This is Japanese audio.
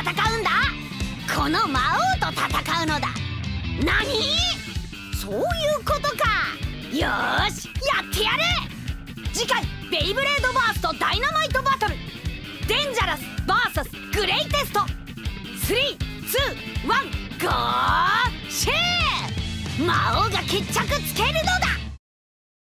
戦うんだ。この魔王と戦うのだ。何？そういうことか。よしやってやる。次回ベイブレードバーストダイナマイトバトル。デンジャラス VS グレイテスト。321ゴーシェー魔王が決着つけ